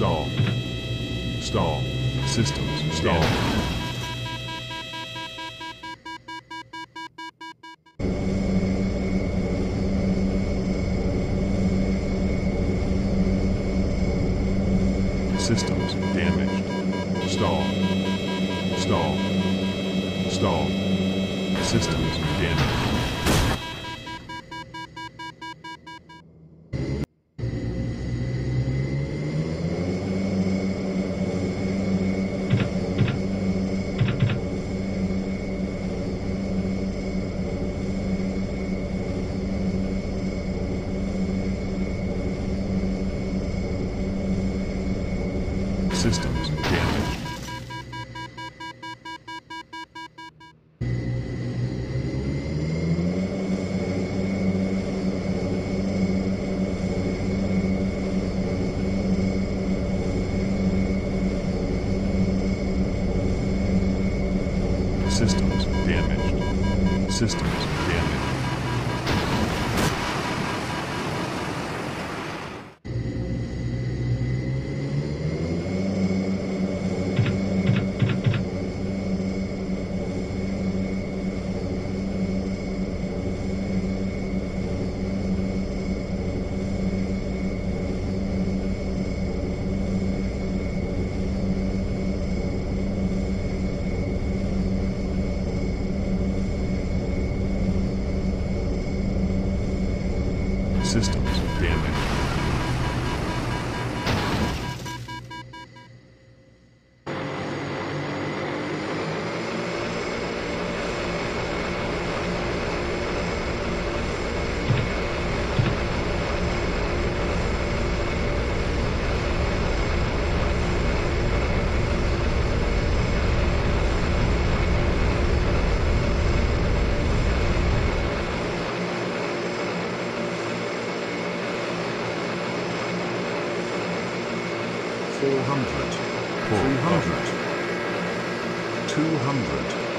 Stall. Stall. Systems. Stall. Systems damaged. Stall. Stall. Stall. Systems damaged. Systems damaged. Systems systems. Damn it. 400, 400. 300, 200.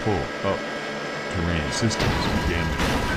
Pull up. Terrain systems damaged.